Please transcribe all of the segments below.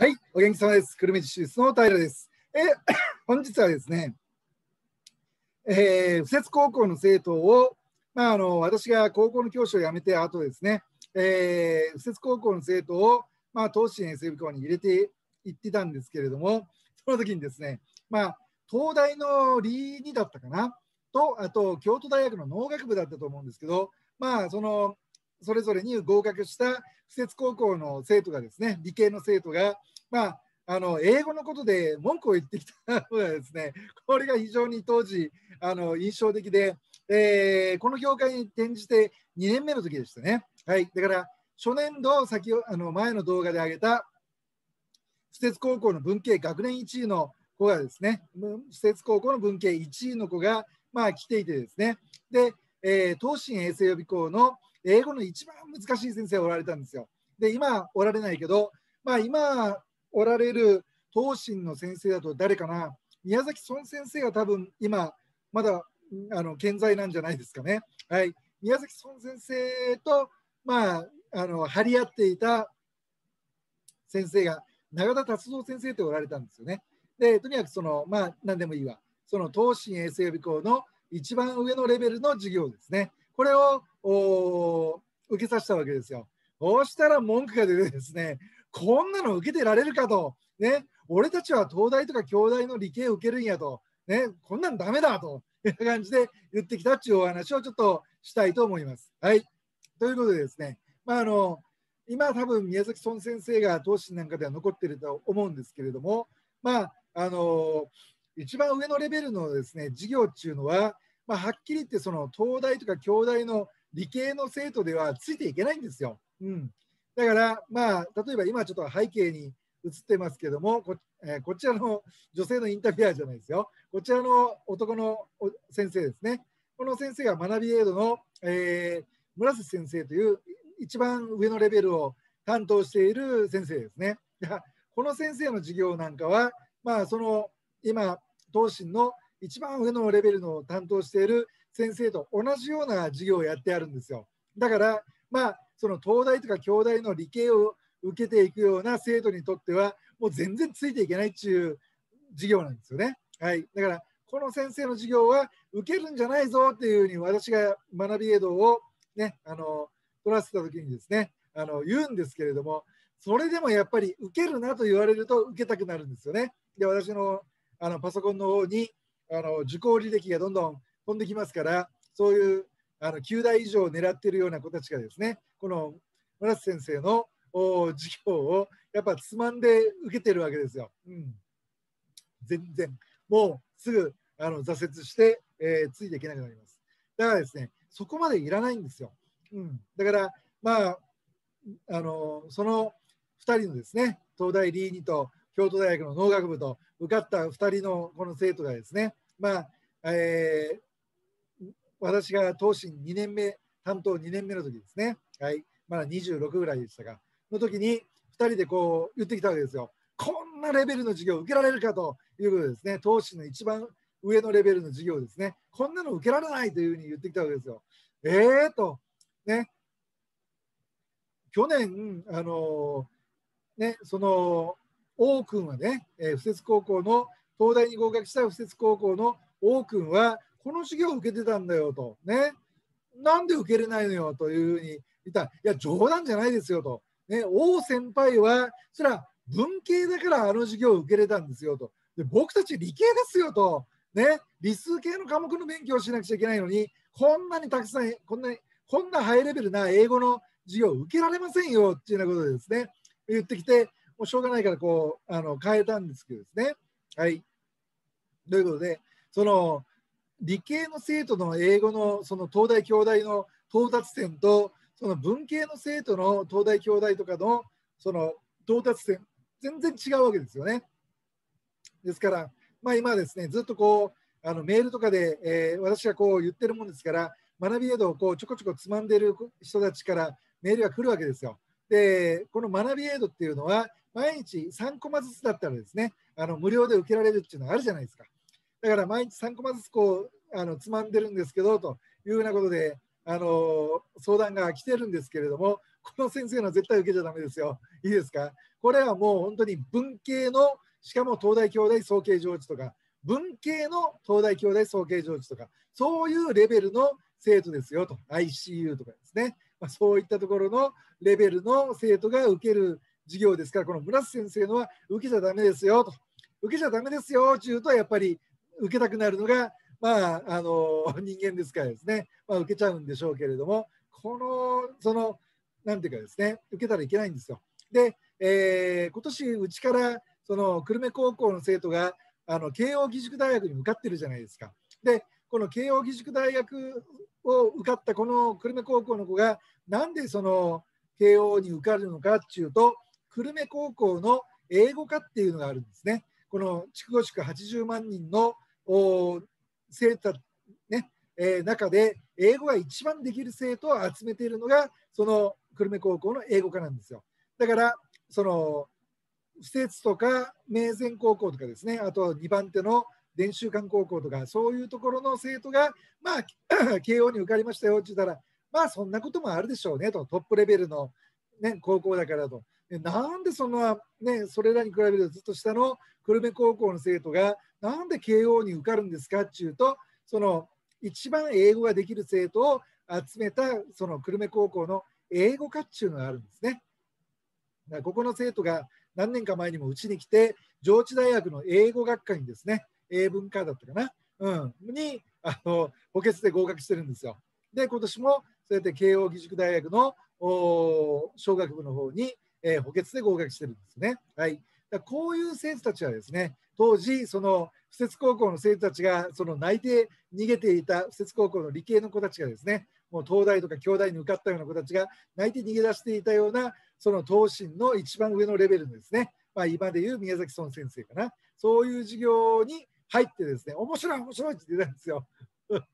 はい、お元気様です。久留米市立の平です。え 本日はですね、えー、布設高校の生徒を、まあ、あの私が高校の教師を辞めて後ですね、えー、布設高校の生徒を、まあ、東進衛生部校に入れていってたんですけれども、その時にですね、まあ、東大の理2だったかな、と、あと京都大学の農学部だったと思うんですけど、まあ、そのそれぞれに合格した施設高校の生徒がですね、理系の生徒が、まあ、あの英語のことで文句を言ってきたのがですね、これが非常に当時あの印象的で、えー、この業界に転じて2年目の時でしたね。はい、だから初年度先あの前の動画で挙げた施設高校の文系学年1位の子がですね、施設高校の文系1位の子が、まあ、来ていてですね、で、えー、東進衛生予備校の英語の一番難しい先生おられたんですよ。で、今おられないけど、まあ、今おられる東進の先生だと誰かな、宮崎孫先生が多分今、まだあの健在なんじゃないですかね。はい、宮崎孫先生と、まあ、あの張り合っていた先生が永田達郎先生とおられたんですよね。で、とにかくその、まあ、何でもいいわ、その東進衛生予備校の一番上のレベルの授業ですね。これを受けさせたわけですよ。そうしたら文句が出てですね、こんなの受けてられるかと、ね、俺たちは東大とか京大の理系を受けるんやと、ね、こんなんダメだという感じで言ってきたっていうお話をちょっとしたいと思います。はい。ということでですね、まあ、あの今多分宮崎孫先生が東進なんかでは残っていると思うんですけれども、まあ、あの一番上のレベルのですね授業っていうのは、まあ、はっきり言ってその東大とか京大の理系の生徒ではついていけないんですよ。うん、だから、まあ、例えば今ちょっと背景に映ってますけどもこ,、えー、こちらの女性のインタビュアーじゃないですよ。こちらの男の先生ですね。この先生が学びエイドの、えー、村瀬先生という一番上のレベルを担当している先生ですね。この先生の授業なんかは、まあ、その今、東進の一番上のレベルの担当している先生と同じような授業をやってあるんですよ。だから、まあ、その東大とか京大の理系を受けていくような生徒にとっては、もう全然ついていけないっていう授業なんですよね。はい、だから、この先生の授業は受けるんじゃないぞっていうふうに私が学びエドを、ね、あの取らせた時にですねあの言うんですけれどもそれでもやっぱり受けるなと言われると受けたくなるんですよね。で私のあのパソコンの方にあの受講履歴がどんどん飛んできますからそういうあの9代以上を狙ってるような子たちがですねこの村瀬先生の授業をやっぱつまんで受けてるわけですよ。うん、全然もうすぐあの挫折して、えー、ついていけなくなります。だからですねそこまでいらないんですよ。うん、だからまああのその2人のですね東大リーニと京都大学の農学部と受かった2人のこの生徒がですねまあ、えー、私が東進2年目、担当2年目の時ですね、はい、まだ26ぐらいでしたが、の時に2人でこう言ってきたわけですよ。こんなレベルの授業を受けられるかということですね、東進の一番上のレベルの授業ですね、こんなの受けられないというふうに言ってきたわけですよ。えーと、ね、去年、あのー、ね、その王君はね、えー、布設高校の東大に合格した布設高校の王君はこの授業を受けてたんだよと、ね、なんで受けれないのよというふうに言った。ら、いや、冗談じゃないですよと、ね、王先輩は、それは文系だからあの授業を受けれたんですよと、で僕たち理系ですよと、ね、理数系の科目の勉強をしなくちゃいけないのに、こんなにたくさん、こんな、こんなハイレベルな英語の授業を受けられませんよっていうようなことでですね、言ってきて、もうしょうがないからこうあの変えたんですけどですね。はい。ということで、その理系の生徒の英語のその東大京大の到達点とその文系の生徒の東大京大とかのその到達点全然違うわけですよね。ですから、まあ、今ですねずっとこうあのメールとかで、えー、私がこう言ってるもんですから学びエイドをこうちょこちょこつまんでる人たちからメールが来るわけですよ。でこの学びエイドっていうのは毎日3コマずつだったらですねあの無料で受けられるっていうのがあるじゃないですか。だから毎日3コマずつこうあのつまんでるんですけどというようなことで、あの相談が来てるんですけれども、この先生の絶対受けちゃだめですよ。いいですか？これはもう本当に文系の、しかも東大京大総計上智とか、文系の東大京大総計上智とか、そういうレベルの生徒ですよと、ICU とかですね、まあ、そういったところのレベルの生徒が受ける授業ですから、この村瀬先生のは受けちゃだめですよと、受けちゃだめですよっていうと、やっぱり受けたくなるのが、まあ、あの人間ですからですね、まあ、受けちゃうんでしょうけれども、この、その、なんていうかですね、受けたらいけないんですよ。で、えー、今年うちからその久留米高校の生徒があの慶応義塾大学に受かってるじゃないですか。で、この慶応義塾大学を受かったこの久留米高校の子が、なんでその慶応に受かるのかっていうと、久留米高校の英語科っていうのがあるんですね。この筑後宿80万人の生徒、ねえー、中で英語が一番できる生徒を集めているのがその久留米高校の英語科なんですよ。だからその施設とか名前高校とかですねあと2番手の伝習館高校とかそういうところの生徒がまあ 慶応に受かりましたよって言ったらまあそんなこともあるでしょうねとトップレベルの、ね、高校だからと。なんでそんな、ね、それらに比べるとずっと下の久留米高校の生徒がなんで慶応に受かるんですかっていうとその一番英語ができる生徒を集めたその久留米高校の英語科っていうのがあるんですね。だからここの生徒が何年か前にもうちに来て上智大学の英語学科にですね英文科だったかな、うん、にあの補欠で合格してるんですよ。で今年もそうやって慶応義塾大学の小学部の方に、えー、補欠で合格してるんですね。はい、だこういう生徒たちはですね当時その施設高校の生徒たちがその泣いて逃げていた施設高校の理系の子たちがですねもう東大とか京大に受かったような子たちが泣いて逃げ出していたようなその東進の一番上のレベルのですね、まあ、今でいう宮崎孫先生かなそういう授業に入ってですね面白い面白いって言ってたんですよ。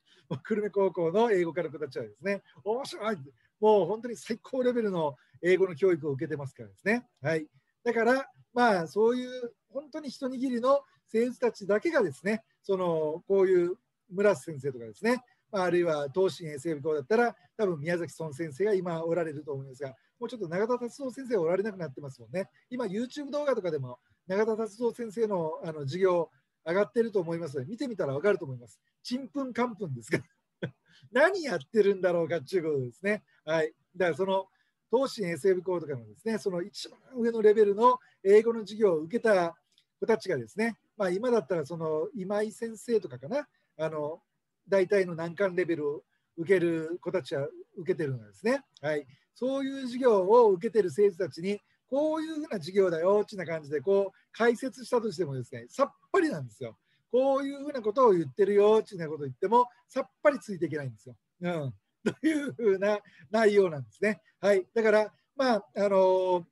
久留米高校の英語科の子たちはですね面白いもう本当に最高レベルの英語の教育を受けてますからですね。はい、だからまあそういう本当に一握りの生徒たちだけがですねそのこういう村瀬先生とかですねまあ、るいは東進衛生部校だったら、多分宮崎孫先生が今おられると思いますが、もうちょっと永田達夫先生がおられなくなってますもんね。今、YouTube 動画とかでも永田達夫先生のあの授業上がってると思いますので、見てみたら分かると思います。ちんぷんかんぷんですが 何やってるんだろうかっていうことですね。はい。だからその東進衛生部校とかのですね、その一番上のレベルの英語の授業を受けた子たちがですね、まあ、今だったらその今井先生とかかな、あの大体の難関レベルを受ける子たちは受けてるんですね。はい、そういう授業を受けてる生徒たちにこういうふうな授業だよってな感じでこう解説したとしてもですねさっぱりなんですよ。こういうふうなことを言ってるよってなことを言ってもさっぱりついていけないんですよ。うん、というふうな内容なんですね。はい、だからまああの、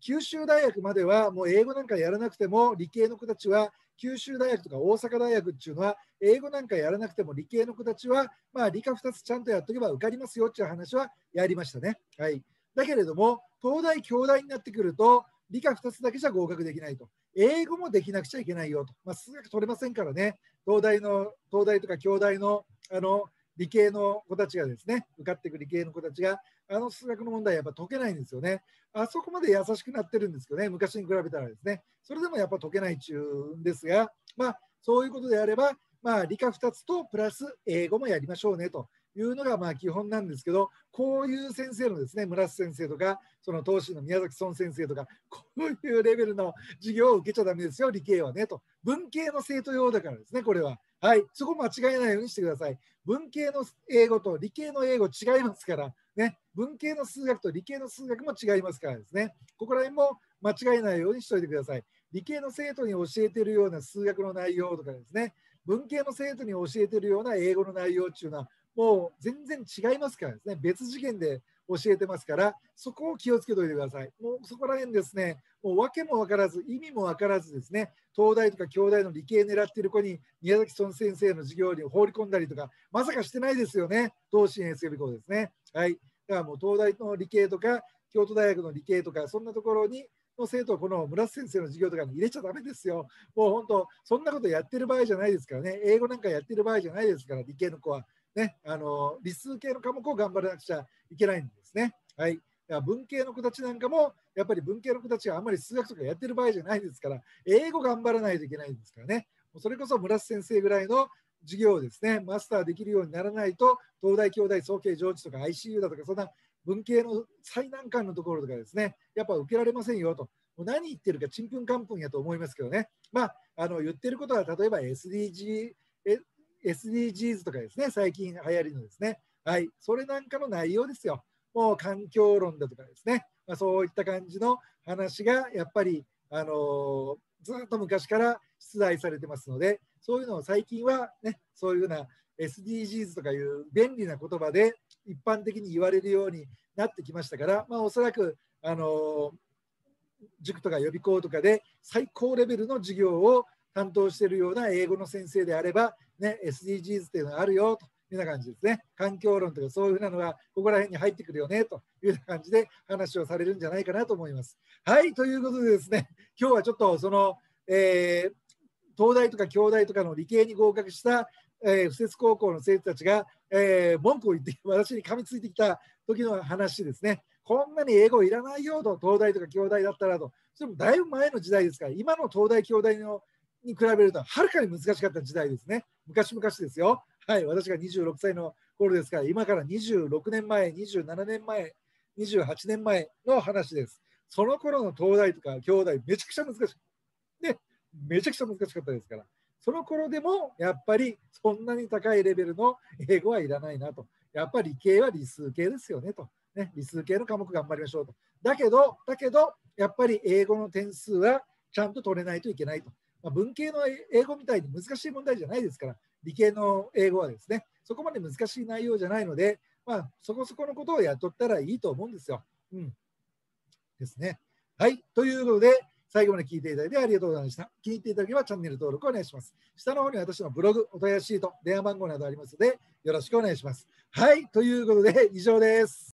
九州大学まではもう英語なんかやらなくても理系の子たちは九州大学とか大阪大学っていうのは英語なんかやらなくても理系の子たちは、まあ、理科2つちゃんとやっとけば受かりますよっていう話はやりましたね。はい、だけれども東大京大になってくると理科2つだけじゃ合格できないと。英語もできなくちゃいけないよと、まあ、数学取れませんからね。東大の東大とか京大のあの理系の子たちがですね受かっていく理系の子たちがあの数学の問題やっぱ解けないんですよね。あそこまで優しくなってるんですけどね、昔に比べたらですね、それでもやっぱ解けないっちゅうんですが、まあ、そういうことであれば、まあ、理科2つとプラス英語もやりましょうねというのがまあ基本なんですけど、こういう先生のですね、村瀬先生とか、その東進の宮崎孫先生とか、こういうレベルの授業を受けちゃだめですよ、理系はねと。文系の生徒用だからですね、これは。はい、そこ間違えないようにしてください。文系の英語と理系の英語違いますから、ね、文系の数学と理系の数学も違いますからですね、ここら辺も間違えないようにしておいてください。理系の生徒に教えているような数学の内容とかですね、文系の生徒に教えているような英語の内容っていうのは、もう全然違いますからですね、別次元で教えてますから、そこを気をつけておいてください。もうそこら辺ですね、もう訳も分からず、意味も分からずですね、東大とか京大の理系狙っている子に宮崎孫先生の授業に放り込んだりとか、まさかしてないですよね、東進衛生部校ですね。はい。だからもう東大の理系とか、京都大学の理系とか、そんなところにの生徒をこの村瀬先生の授業とかに入れちゃだめですよ。もう本当、そんなことやってる場合じゃないですからね、英語なんかやってる場合じゃないですから、理系の子は。ね、あの理数系の科目を頑張らなくちゃいけないんですね。はい、文系の子たちなんかも、やっぱり文系の子たちはあんまり数学とかやってる場合じゃないですから、英語頑張らないといけないんですからね、それこそ村瀬先生ぐらいの授業をですね、マスターできるようにならないと、東大、京大、総計、上智とか ICU だとか、そんな文系の最難関のところとかですね、やっぱ受けられませんよと。もう何言ってるかちんぷんかんぷんやと思いますけどね。まあ、あの言ってることは例えば SDG SDGs とかですね、最近流行りのですね、はい、それなんかの内容ですよ。もう環境論だとかですね、まあ、そういった感じの話がやっぱり、あの、ずっと昔から出題されてますので、そういうのを最近はね、そういうような SDGs とかいう便利な言葉で一般的に言われるようになってきましたから、まあ、おそらく、あの、塾とか予備校とかで最高レベルの授業を担当しているような英語の先生であれば、ね、SDGs っていうのがあるよというような感じですね。環境論とかそういうふうなのがここら辺に入ってくるよねというような感じで話をされるんじゃないかなと思います。はい、ということでですね、今日はちょっとその、えー、東大とか京大とかの理系に合格した、えー、布設高校の生徒たちが、えー、文句を言って私に噛みついてきた時の話ですね。こんなに英語いらないよと、東大とか京大だったらと、それもだいぶ前の時代ですから、今の東大、京大のに比べるとはるかに難しかった時代ですね。昔々ですよ。はい、私が26歳の頃ですから、今から26年前、27年前、28年前の話です。その頃の東大とか京大、めちゃくちゃ難しい。で、めちゃくちゃ難しかったですから、その頃でもやっぱりそんなに高いレベルの英語はいらないなと。やっぱり理系は理数系ですよねと。ね、理数系の科目頑張りましょうと。だけど、だけど、やっぱり英語の点数はちゃんと取れないといけないと。まあ、文系の英語みたいに難しい問題じゃないですから、理系の英語はですね、そこまで難しい内容じゃないので、まあ、そこそこのことをやっとったらいいと思うんですよ。うん。ですね。はい。ということで、最後まで聞いていただいてありがとうございました。気に入っていただければチャンネル登録お願いします。下の方に私のブログ、お問い合わせシート、電話番号などありますので、よろしくお願いします。はい。ということで、以上です。